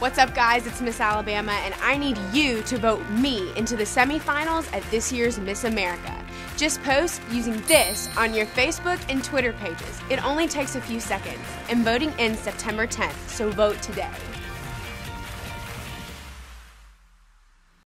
What's up, guys? It's Miss Alabama, and I need you to vote me into the semifinals at this year's Miss America. Just post using this on your Facebook and Twitter pages. It only takes a few seconds, and voting ends September 10th, so vote today.